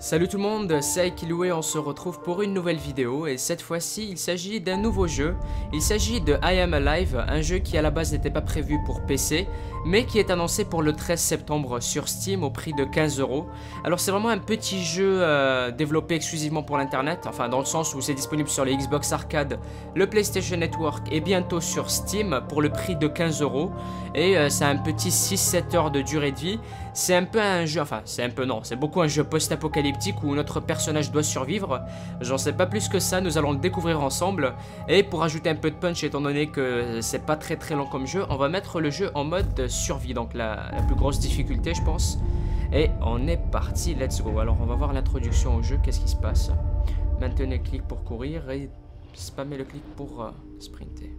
Salut tout le monde, c'est Aikiloué, on se retrouve pour une nouvelle vidéo et cette fois-ci il s'agit d'un nouveau jeu. Il s'agit de I Am Alive, un jeu qui à la base n'était pas prévu pour PC, mais qui est annoncé pour le 13 septembre sur Steam au prix de 15 euros. Alors c'est vraiment un petit jeu euh, développé exclusivement pour l'internet, enfin dans le sens où c'est disponible sur les Xbox Arcade, le PlayStation Network et bientôt sur Steam pour le prix de 15 euros. Et euh, c'est un petit 6-7 heures de durée de vie. C'est un peu un jeu, enfin c'est un peu non, c'est beaucoup un jeu post-apocalyptique où notre personnage doit survivre. J'en sais pas plus que ça, nous allons le découvrir ensemble. Et pour ajouter un peu de punch, étant donné que c'est pas très très long comme jeu, on va mettre le jeu en mode survie, donc la, plus grosse difficulté je pense. Et on est parti, let's go. Alors on va voir l'introduction au jeu, qu'est-ce qui se passe. Maintenez le clic pour courir et spammer le clic pour euh, sprinter.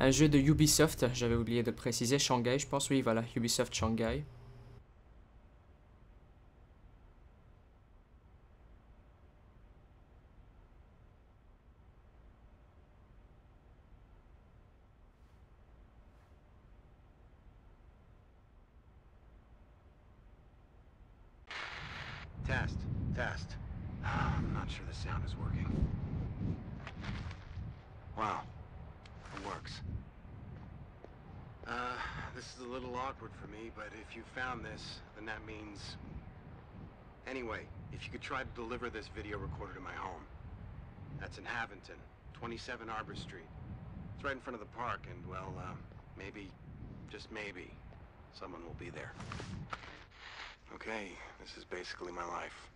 Un jeu de Ubisoft, j'avais oublié de préciser, Shanghai, je pense, oui, voilà, Ubisoft Shanghai. Works. Uh, this is a little awkward for me, but if you found this, then that means... Anyway, if you could try to deliver this video recorder to my home. That's in Haventon, 27 Arbor Street. It's right in front of the park, and, well, uh, maybe, just maybe, someone will be there. Okay, this is basically my life.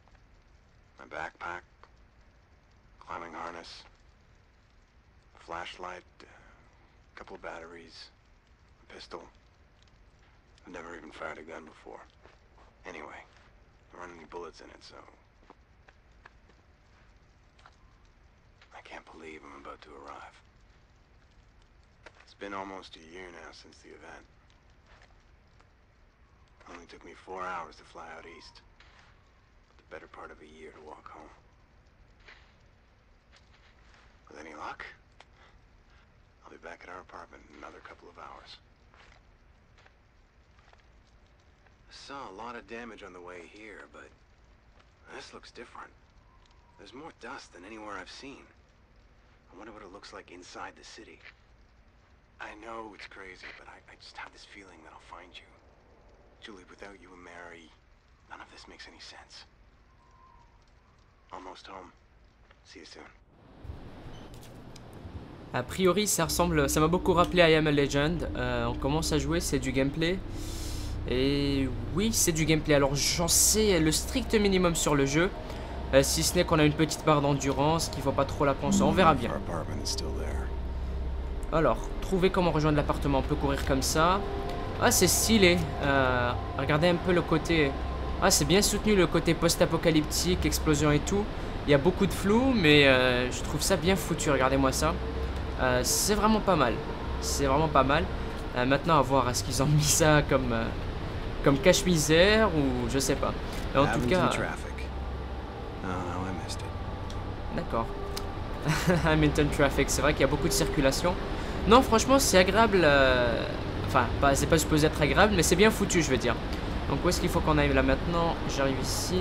My backpack, climbing harness, flashlight, a couple of batteries, a pistol. I've never even fired a gun before. Anyway, there aren't any bullets in it, so... I can't believe I'm about to arrive. It's been almost a year now since the event. Only took me four hours to fly out east. But the better part of a year to walk home. With any luck, I'll be back at our apartment in another couple of hours. I saw a lot of damage on the way here, but this looks different. There's more dust than anywhere I've seen. I wonder what it looks like inside the city. I know it's crazy, but I, I just have this feeling that I'll find you. Julie, without you and Mary, none of this makes any sense. Almost home. See you soon. A priori, ça ressemble, ça m'a beaucoup rappelé I Am a Legend. Euh, on commence à jouer, c'est du gameplay. Et oui, c'est du gameplay. Alors, j'en sais le strict minimum sur le jeu. Euh, si ce n'est qu'on a une petite barre d'endurance, qu'il ne faut pas trop la penser. On verra bien. Alors, trouver comment rejoindre l'appartement. On peut courir comme ça. Ah, c'est stylé. Euh, regardez un peu le côté... Ah, c'est bien soutenu le côté post-apocalyptique, explosion et tout. Il y a beaucoup de flou, mais euh, je trouve ça bien foutu. Regardez-moi ça. Euh, c'est vraiment pas mal. C'est vraiment pas mal. Euh, maintenant, à voir, est-ce qu'ils ont mis ça comme, euh, comme cache-misère ou je sais pas. Mais en tout cas, traffic. Oh, d'accord. Hamilton Traffic, c'est vrai qu'il y a beaucoup de circulation. Non, franchement, c'est agréable. Enfin, pas, c'est pas supposé être agréable, mais c'est bien foutu, je veux dire. Donc, où est-ce qu'il faut qu'on aille là maintenant? J'arrive ici.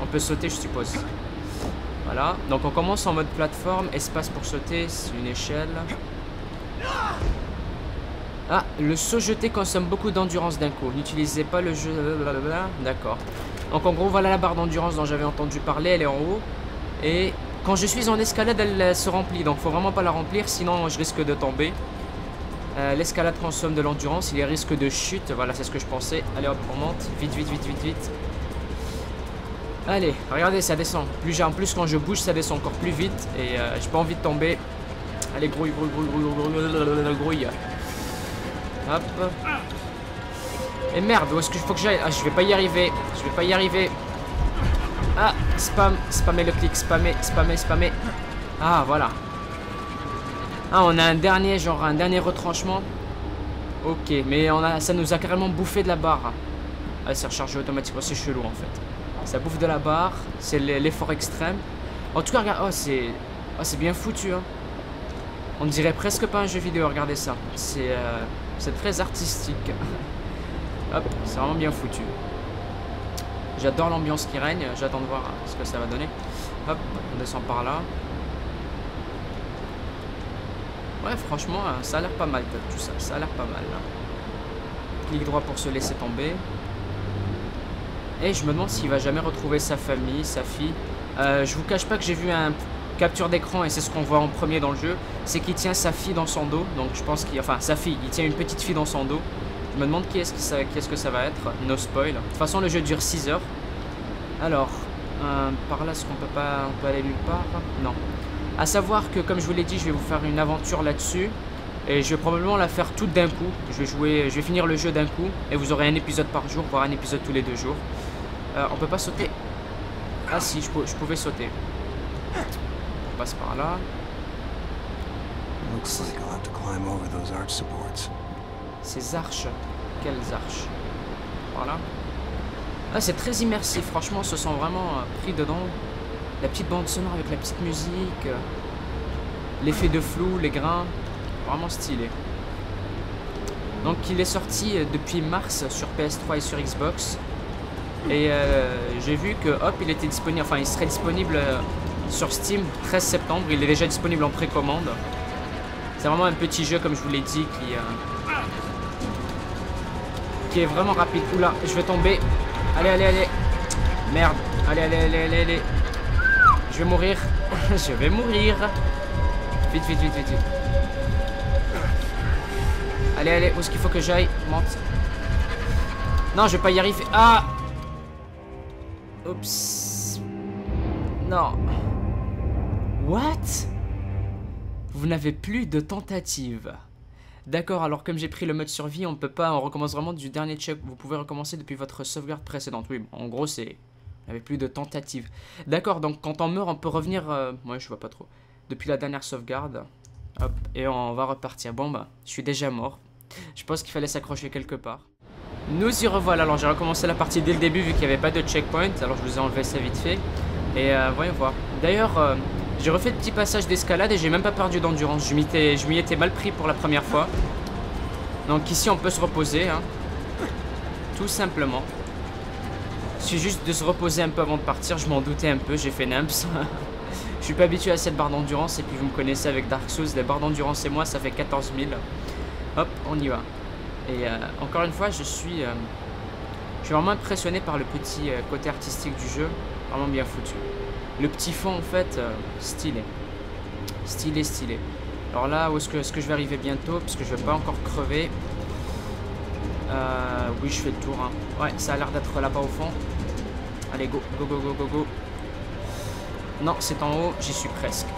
On peut sauter, je suppose. Voilà. Donc, on commence en mode plateforme. Espace pour sauter, une échelle. Ah, le saut jeté consomme beaucoup d'endurance d'un coup. N'utilisez pas le jeu. D'accord. Donc, en gros, voilà la barre d'endurance dont j'avais entendu parler. Elle est en haut. Et quand je suis en escalade, elle se remplit. Donc, faut vraiment pas la remplir, sinon je risque de tomber. Euh, L'escalade consomme de l'endurance, il y a risque de chute. Voilà, c'est ce que je pensais. Allez hop, on monte. Vite, vite, vite, vite, vite. Allez, regardez, ça descend. Plus j'ai en plus quand je bouge, ça descend encore plus vite. Et euh, j'ai pas envie de tomber. Allez, grouille, grouille, grouille, grouille, grouille, grouille. Hop. Et merde, où est-ce que faut que j'aille? Ah, je vais pas y arriver. Je vais pas y arriver. Ah, spam, spammer le clic, spammer, spammer, spammer. Ah, voilà. Ah, on a un dernier, genre un dernier retranchement. Ok, mais on a, ça nous a carrément bouffé de la barre. Ah, c'est rechargé automatique. Oh, c'est chelou en fait. Ça bouffe de la barre, c'est l'effort extrême. En tout cas, regarde, oh, c'est oh, bien foutu. Hein. On dirait presque pas un jeu vidéo, regardez ça. C'est euh, très artistique. Hop, c'est vraiment bien foutu. J'adore l'ambiance qui règne. J'attends de voir ce que ça va donner. Hop, on descend par là. Ouais, franchement, ça a l'air pas mal tout ça. Ça a l'air pas mal. Clic droit pour se laisser tomber. Et je me demande s'il va jamais retrouver sa famille, sa fille. Euh, je vous cache pas que j'ai vu un capture d'écran et c'est ce qu'on voit en premier dans le jeu. C'est qu'il tient sa fille dans son dos. Donc je pense qu'il... Enfin, sa fille. Il tient une petite fille dans son dos. Je me demande qui est-ce que, que ça va être. No spoil. De toute façon, le jeu dure 6 heures. Alors, euh, par là, est-ce qu'on peut pas on peut aller nulle part? Non. À savoir que, comme je vous l'ai dit, je vais vous faire une aventure là-dessus. Et je vais probablement la faire toute d'un coup. Je vais jouer, je vais finir le jeu d'un coup. Et vous aurez un épisode par jour, voire un épisode tous les deux jours. Euh, on peut pas sauter. Ah si, je, je pouvais sauter. On passe par là. Ces arches. Quelles arches? Voilà. Ah, c'est très immersif. Franchement, on se sent vraiment euh, pris dedans. La petite bande sonore avec la petite musique. Euh, l'effet de flou, les grains. Vraiment stylé. Donc, il est sorti depuis mars sur PS3 et sur Xbox. Et euh, j'ai vu que hop, il était disponible, enfin il serait disponible euh, sur Steam 13 septembre. Il est déjà disponible en précommande. C'est vraiment un petit jeu, comme je vous l'ai dit, qui, euh, qui est vraiment rapide. Oula, je vais tomber. Allez, allez, allez. Merde. Allez, allez, allez, allez, allez. Je vais mourir. je vais mourir. Vite, vite, vite, vite, vite. Allez, allez, où est-ce qu'il faut que j'aille? Monte. Non, je vais pas y arriver. Ah Oups. Non. What? Vous n'avez plus de tentative. D'accord, alors comme j'ai pris le mode survie, on peut pas, on recommence vraiment du dernier check. Vous pouvez recommencer depuis votre sauvegarde précédente. Oui, en gros, c'est... Vous n'avez plus de tentative. D'accord, donc quand on meurt, on peut revenir... Moi, euh, je vois pas trop. Depuis la dernière sauvegarde. Hop, et on va repartir. Bon, bah, je suis déjà mort. Je pense qu'il fallait s'accrocher quelque part. Nous y revoilà. Alors j'ai recommencé la partie dès le début vu qu'il n'y avait pas de checkpoint. Alors je vous ai enlevé ça vite fait. Et euh, voyons voir. D'ailleurs, euh, j'ai refait le petit passage d'escalade et j'ai même pas perdu d'endurance. Je m'y étais mal pris pour la première fois. Donc ici on peut se reposer. Hein. Tout simplement. C'est juste de se reposer un peu avant de partir. Je m'en doutais un peu. J'ai fait Numps. je suis pas habitué à cette barre d'endurance. Et puis vous me connaissez avec Dark Souls. Les barres d'endurance et moi ça fait 14 000. Hop, on y va. Et euh, encore une fois, je suis, euh, je suis vraiment impressionné par le petit euh, côté artistique du jeu. Vraiment bien foutu. Le petit fond, en fait, stylé. Stylé, stylé. Alors là, où est-ce que, est que je vais arriver bientôt? Parce que je vais pas encore crever. oui, je fais le tour. Hein. Ouais, ça a l'air d'être là-bas au fond. Allez, go, go, go, go, go. Non, c'est en haut, j'y suis presque. De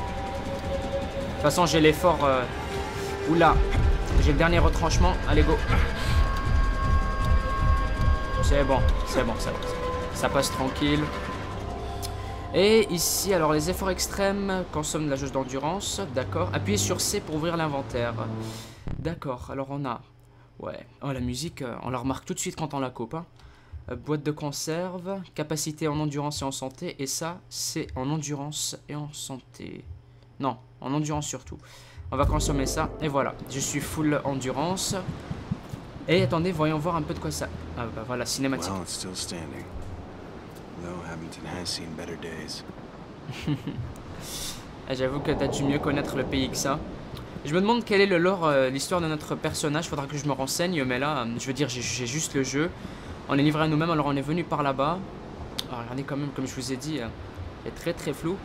toute façon, j'ai l'effort... Oula, j'ai le dernier retranchement. Allez, go. C'est bon, c'est bon, ça, ça passe tranquille. Et ici, alors les efforts extrêmes consomment la jauge d'endurance, d'accord. Appuyez sur C pour ouvrir l'inventaire. D'accord, alors on a... Ouais, oh la musique, euh, on la remarque tout de suite quand on la coupe. Hein. Euh, boîte de conserve, capacité en endurance et en santé, et ça, c'est en endurance et en santé. Non, en endurance surtout. On va consommer ça. Et voilà, je suis full endurance. Et attendez, voyons voir un peu de quoi ça... Ah bah voilà, cinématique. Ah, j'avoue que t'as dû mieux connaître le pays que ça. Je me demande quel est le lore, euh, l'histoire de notre personnage. Faudra que je me renseigne, mais là, je veux dire, j'ai juste le jeu. On est livré à nous-mêmes, alors on est venu par là-bas. regardez quand même, comme je vous ai dit, il est très très flou.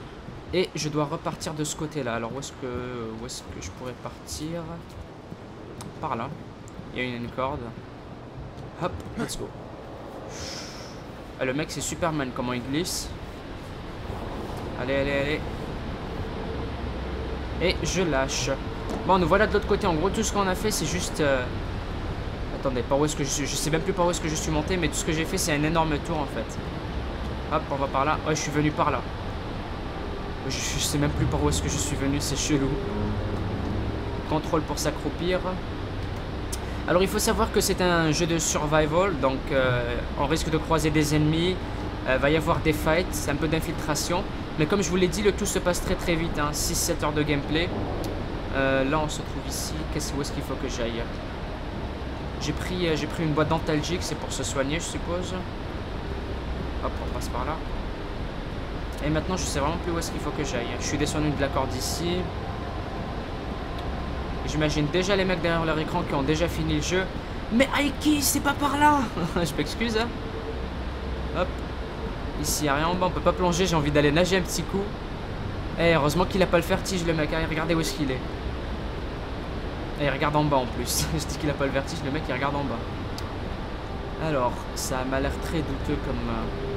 Et je dois repartir de ce côté-là. Alors où est-ce que, est que je pourrais partir? Par là. Il y a une, corde. Hop, let's go. Ah, le mec c'est Superman, comment il glisse. Allez, allez, allez. Et je lâche. Bon, nous voilà de l'autre côté. En gros, tout ce qu'on a fait, c'est juste... Euh, attendez, par où est-ce que je suis? Je sais même plus par où est-ce que je suis monté, mais tout ce que j'ai fait, c'est un énorme tour, en fait. Hop, on va par là. Ouais, je suis venu par là. Je, sais même plus par où est-ce que je suis venu, c'est chelou. Contrôle pour s'accroupir. Alors il faut savoir que c'est un jeu de survival, donc euh, on risque de croiser des ennemis, euh, va y avoir des fights, c'est un peu d'infiltration. Mais comme je vous l'ai dit, le tout se passe très très vite, hein, 6-7 heures de gameplay. Euh, là on se trouve ici, qu'est-ce où est-ce qu'il faut que j'aille? J'ai pris, j'ai pris une boîte dentalgique, c'est pour se soigner je suppose. Hop, on passe par là. Et maintenant, je sais vraiment plus où est-ce qu'il faut que j'aille. Je suis descendu de la corde ici. J'imagine déjà les mecs derrière leur écran qui ont déjà fini le jeu. Mais Aiki, c'est pas par là Je m'excuse. Hein. Hop. Ici, y a rien en bas. On peut pas plonger. J'ai envie d'aller nager un petit coup. Eh, heureusement qu'il a pas le vertige, le mec. Hein. Regardez où est-ce qu'il est. Et il regarde en bas en plus. Je dis qu'il a pas le vertige, le mec il regarde en bas. Alors, ça m'a l'air très douteux comme, euh,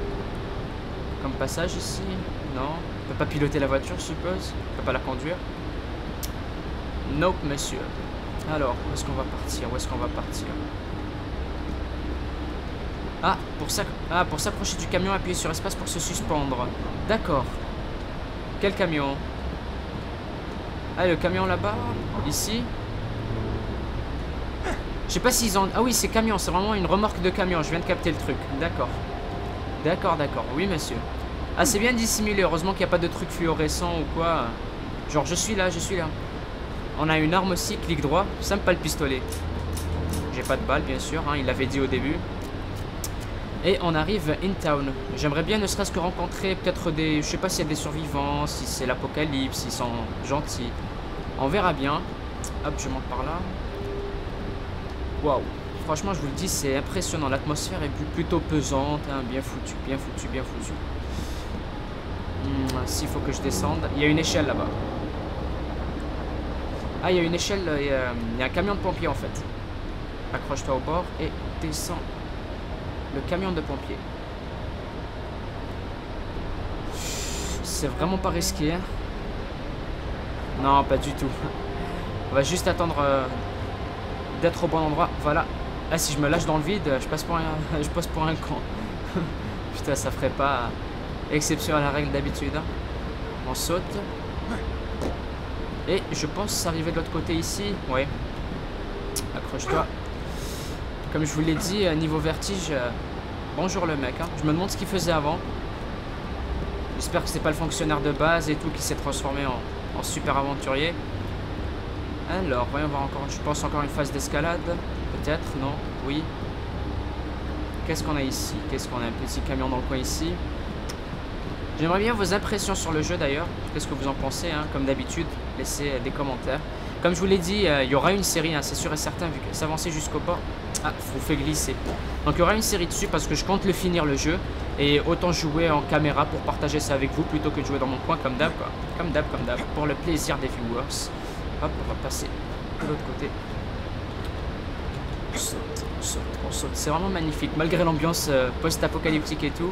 comme passage ici. Non? On peut pas piloter la voiture, je suppose? On peut pas la conduire? Nope, monsieur. Alors, où est-ce qu'on va partir? Où est-ce qu'on va partir? Ah, pour ah, s'approcher du camion, appuyer sur espace pour se suspendre. D'accord. Quel camion? Ah, le camion là-bas? Ici? Je sais pas s'ils ont... Ah oui, c'est camion, c'est vraiment une remorque de camion. Je viens de capter le truc. D'accord. D'accord, d'accord. Oui, monsieur. Ah, c'est bien dissimulé. Heureusement qu'il n'y a pas de truc fluorescent ou quoi. Genre, je suis là, je suis là. On a une arme aussi, clic droit. Pas le pistolet. J'ai pas de balle, bien sûr. Hein, il l'avait dit au début. Et on arrive in town. J'aimerais bien ne serait-ce que rencontrer peut-être des... Je sais pas s'il y a des survivants, si c'est l'apocalypse, s'ils sont gentils. On verra bien. Hop, je monte par là. Waouh Franchement, je vous le dis, c'est impressionnant. L'atmosphère est plutôt pesante, hein, bien foutu, bien foutu, bien foutu. Hmm, s'il faut que je descende. Il y a une échelle là-bas. Ah, il y a une échelle, il y a, il y a un camion de pompiers en fait. Accroche-toi au bord et descends le camion de pompiers. C'est vraiment pas risqué. Hein. Non, pas du tout. On va juste attendre euh, d'être au bon endroit. Voilà. Là, si je me lâche dans le vide, je passe pour un, je passe pour un con. Putain, ça ferait pas exception à la règle d'habitude. Hein. On saute. Et je pense arriver de l'autre côté ici. Ouais. Accroche-toi. Comme je vous l'ai dit, euh, niveau vertige... Euh, bonjour le mec. Hein. Je me demande ce qu'il faisait avant. J'espère que c'est pas le fonctionnaire de base et tout qui s'est transformé en super aventurier. Alors, voyons voir encore. Je pense encore une phase d'escalade. Non? Oui. Qu'est-ce qu'on a ici? Qu'est-ce qu'on a? Un petit camion dans le coin ici. J'aimerais bien vos impressions sur le jeu d'ailleurs. Qu'est-ce que vous en pensez hein? Comme d'habitude, laissez des commentaires. Comme je vous l'ai dit, euh, il y aura une série, hein, c'est sûr et certain, vu que s'avancer jusqu'au port. Ah, vous fait glisser. Donc il y aura une série dessus parce que je compte le finir le jeu. Et autant jouer en caméra pour partager ça avec vous plutôt que de jouer dans mon coin comme d'hab. Comme d'hab, comme d'hab. Pour le plaisir des viewers. Hop, on va passer de l'autre côté. On saute, on saute, on saute. C'est vraiment magnifique. Malgré l'ambiance euh, post-apocalyptique et tout.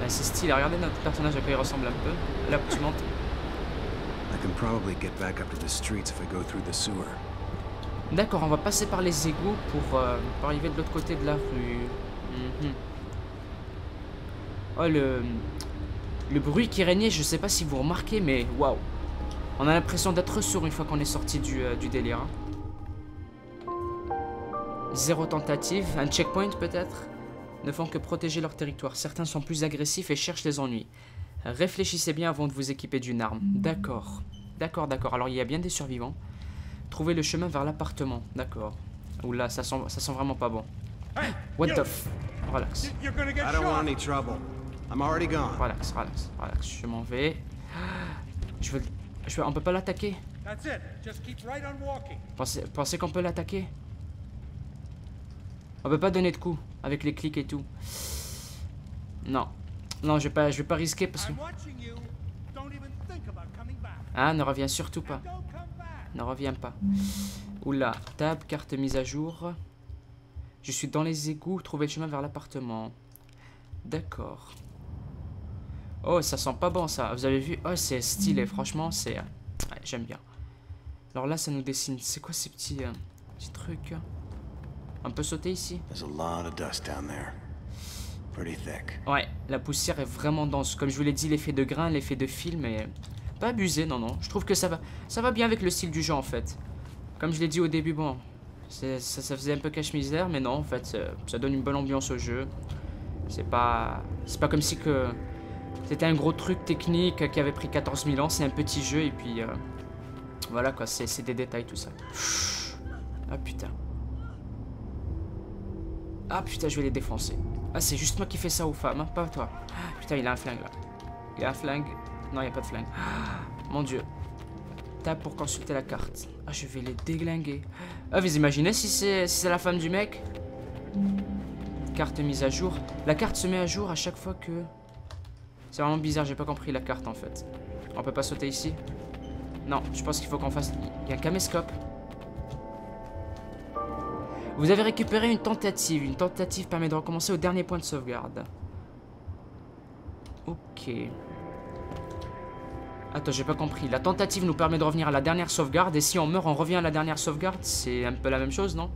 Bah, c'est stylé. Regardez notre personnage à quoi il ressemble un peu. Là, tu montes. D'accord, on va passer par les égouts pour, euh, pour arriver de l'autre côté de la rue. Mhm. Oh, le, le bruit qui régnait, je sais pas si vous remarquez, mais waouh. On a l'impression d'être sourd une fois qu'on est sorti du, euh, du délire. Hein. Zéro tentative, un checkpoint peut-être Ne font que protéger leur territoire. Certains sont plus agressifs et cherchent les ennuis. Réfléchissez bien avant de vous équiper d'une arme. D'accord. D'accord, d'accord. Alors il y a bien des survivants. Trouvez le chemin vers l'appartement. D'accord. Oula, ça sent, ça sent vraiment pas bon. What the f... Relax. Relax, relax, relax. Je m'en vais. Je veux je on peut pas l'attaquer? Pensez, pensez qu'on peut l'attaquer? On peut pas donner de coups avec les clics et tout. Non. Non, je vais pas, je vais pas risquer parce que... Ah, ne reviens surtout pas. Ne reviens pas. Oula, table, carte mise à jour. Je suis dans les égouts, trouver le chemin vers l'appartement. D'accord. Oh, ça sent pas bon ça. Vous avez vu? Oh, c'est stylé. Franchement, c'est... Ouais, j'aime bien. Alors là, ça nous dessine. C'est quoi ces petits, euh, petits trucs? On peut sauter ici Ouais, la poussière est vraiment dense. Comme je vous l'ai dit, l'effet de grain, l'effet de film est pas abusé, non, non. Je trouve que ça va, ça va bien avec le style du jeu, en fait. Comme je l'ai dit au début, bon, ça, ça, faisait un peu cache-misère, mais non, en fait, ça donne une bonne ambiance au jeu. C'est pas, c'est pas comme si que c'était un gros truc technique qui avait pris 14 000 ans. C'est un petit jeu et puis... Euh, voilà quoi, c'est des détails tout ça. Ah putain. Ah putain, je vais les défoncer. Ah, c'est juste moi qui fais ça aux femmes, hein, pas toi. Ah, putain, il a un flingue là. Il a un flingue. Non, il n'y a pas de flingue. Ah, mon dieu. Tape pour consulter la carte. Ah, je vais les déglinguer. Ah, vous imaginez si c'est si la femme du mec? Carte mise à jour. La carte se met à jour à chaque fois que... C'est vraiment bizarre, j'ai pas compris la carte en fait. On peut pas sauter ici? Non, je pense qu'il faut qu'on fasse... Il y a un caméscope. Vous avez récupéré une tentative. Une tentative permet de recommencer au dernier point de sauvegarde. Ok. Attends, j'ai pas compris. La tentative nous permet de revenir à la dernière sauvegarde. Et si on meurt, on revient à la dernière sauvegarde? C'est un peu la même chose, non?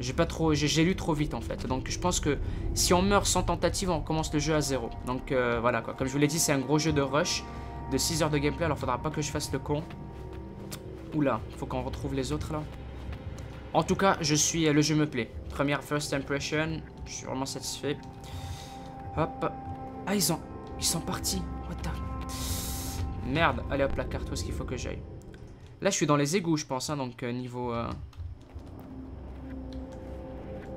J'ai pas trop... J'ai lu trop vite, en fait. Donc, je pense que si on meurt sans tentative, on recommence le jeu à zéro. Donc, euh, voilà, quoi. Comme je vous l'ai dit, c'est un gros jeu de rush. De 6 heures de gameplay. Alors, faudra pas que je fasse le con. Oula, faut qu'on retrouve les autres, là. En tout cas, je suis... Le jeu me plaît. Première first impression. Je suis vraiment satisfait. Hop. Ah, ils ont... Ils sont partis. What the... Merde. Allez hop, la carte. Où est-ce qu'il faut que j'aille? Là, je suis dans les égouts, je pense. Hein, donc, euh, niveau... Euh...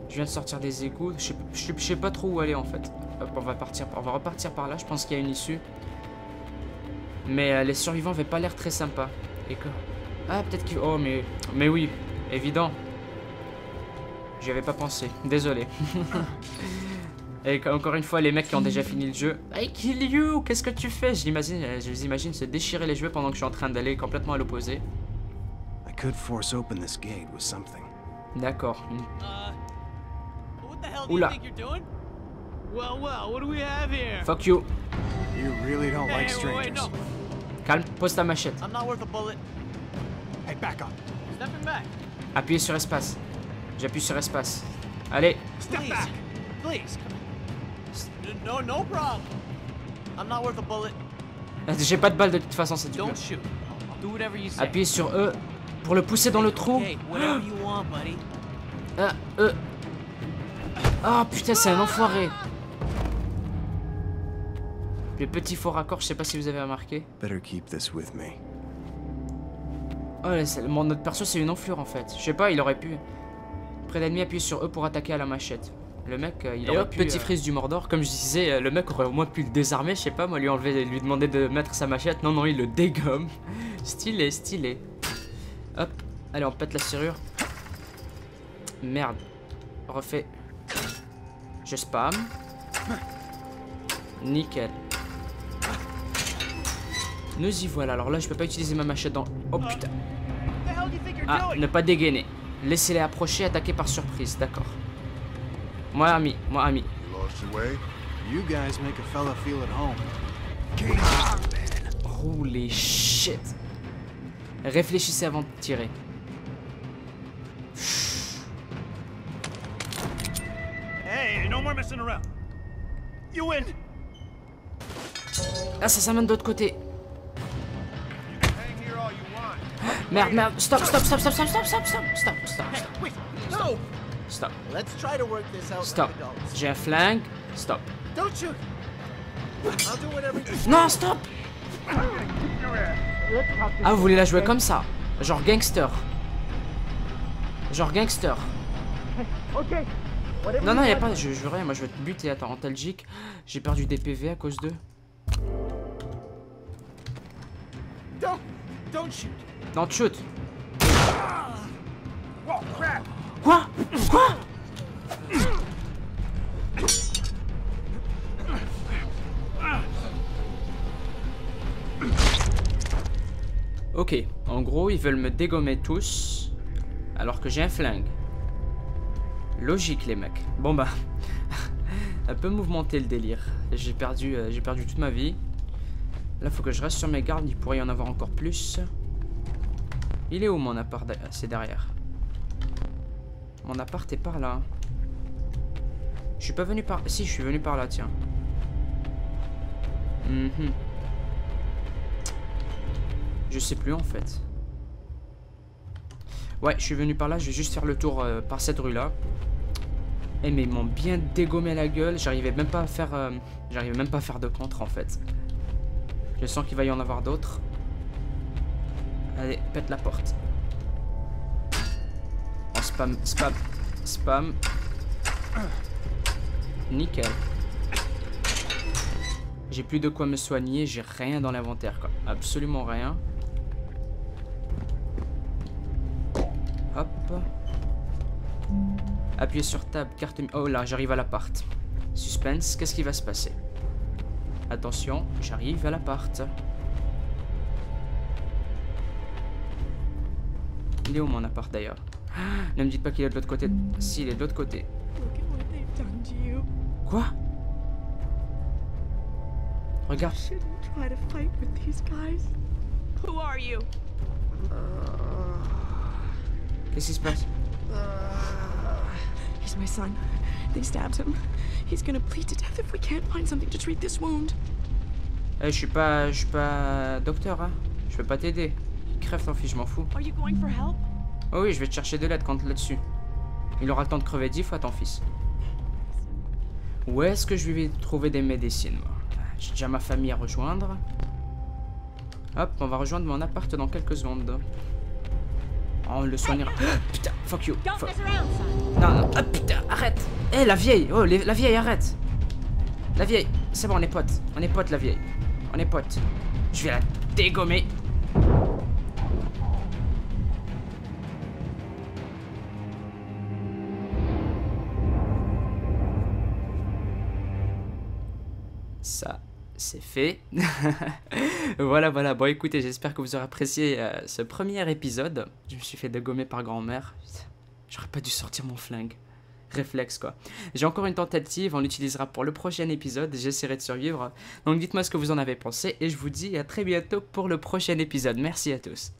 Je viens de sortir des égouts. Je sais, sais pas trop où aller, en fait. Hop, on va partir... On va repartir par là. Je pense qu'il y a une issue. Mais euh, les survivants n'avaient pas l'air très sympas. Et. Ah, peut-être qu'il... Oh, mais... Mais oui. Évident. J'y avais pas pensé. Désolé. Et encore une fois, les mecs qui ont déjà fini le jeu. I kill you Qu'est-ce que tu fais? Je l'imagine, je les imagine se déchirer les cheveux pendant que je suis en train d'aller complètement à l'opposé. D'accord. Oula. Fuck you. You really don't like strangers. Calme, pose ta machette. I'm not worth a bullet. Hey, back up. Stepping back. Appuyez sur espace. J'appuie sur espace. Allez. Step back. Please. No, no problem. I'm not worth a bullet. J'ai pas de balle de toute façon, c'est du Don't shoot. Do whatever you say. Appuyez sur E pour le pousser dans le trou. Okay, whatever you want, buddy. Ah, E. Ah putain, c'est un enfoiré. Le petit faux raccord, je sais pas si vous avez remarqué. Better keep this with me. Oh, mon, notre perso, c'est une enflure en fait. Je sais pas, il aurait pu. Près d'ennemi, appuyer sur E pour attaquer à la machette. Le mec, euh, il aurait pu, petit euh... frise du Mordor. Comme je disais, euh, le mec aurait au moins pu le désarmer, je sais pas, moi lui enlever, lui demander de mettre sa machette. Non, non, il le dégomme. stylé, stylé. Hop, allez, on pète la serrure. Merde. Refait. Je spam. Nickel. Nous y voilà. Alors là, je peux pas utiliser ma machette dans... Oh putain. Ah, ne pas dégainer. Laissez-les approcher, attaquer par surprise. D'accord. Moi, ami. Moi, ami. Holy shit. Réfléchissez avant de tirer. Hey, no more messing around. You win. Ah, ça s'amène de l'autre côté. Merde, merde, stop, stop, stop, stop, stop, stop, stop, stop, stop, stop, stop. Stop. Let's try to work this out stop. J'ai un flingue. Stop. Don't shoot. I'll do whatever non, stop. Ah, vous voulez la jouer comme ça Genre gangster. Genre gangster. Non, non, y a pas. Je, je veux rien. Moi, je vais te buter. Attends, en Belgique, j'ai perdu des PV à cause d'eux. Don't, don't shoot. Don't shoot. Quoi? Quoi? Ok, en gros, ils veulent me dégommer tous, alors que j'ai un flingue. Logique, les mecs. Bon bah, un peu mouvementé le délire. J'ai perdu, euh, j'ai perdu toute ma vie. Là, faut que je reste sur mes gardes. Il pourrait y en avoir encore plus. Il est où mon appart C'est derrière? Mon appart est par là. Je suis pas venu par... Si, je suis venu par là, tiens. Mhm. Je sais plus, en fait. Ouais, je suis venu par là. Je vais juste faire le tour euh, par cette rue-là. Eh, mais ils m'ont bien dégommé la gueule. J'arrivais même pas à faire... Euh, j'arrivais même pas à faire de contre, en fait. Je sens qu'il va y en avoir d'autres. Allez, pète la porte. On spam, spam, spam. Nickel. J'ai plus de quoi me soigner, j'ai rien dans l'inventaire quoi. Absolument rien. Hop. Appuyez sur table, carte... Oh là, j'arrive à l'appart. Suspense, qu'est-ce qui va se passer? Attention, j'arrive à l'appart. Il est où mon appart d'ailleurs Ne me dites pas qu'il est de l'autre côté. Si, il est de l'autre côté. Quoi? Regarde. Qu'est-ce qui se passe? He's my son. They stabbed him. He's gonna bleed to death if we can't find something to treat this wound. Eh, je suis pas, je suis pas docteur, hein. Je peux pas t'aider. Crève je m'en fous. Oh oui, je vais te chercher de l'aide quand là-dessus. Il aura le temps de crever dix fois ton fils. Où est-ce que je vais trouver des médecines, moi? J'ai déjà ma famille à rejoindre. Hop, on va rejoindre mon appart dans quelques secondes. Oh, on le soignera. putain, fuck you. Fuck-. Non, non, ah putain, arrête Eh, la vieille Oh, les- la vieille, arrête La vieille, c'est bon, on est potes. On est potes, la vieille. On est potes. Je vais la dégommer. C'est fait. voilà, voilà. Bon, écoutez, j'espère que vous aurez apprécié euh, ce premier épisode. Je me suis fait dégommer par grand-mère. J'aurais pas dû sortir mon flingue. Réflexe, quoi. J'ai encore une tentative, on l'utilisera pour le prochain épisode. J'essaierai de survivre. Donc dites-moi ce que vous en avez pensé et je vous dis à très bientôt pour le prochain épisode. Merci à tous.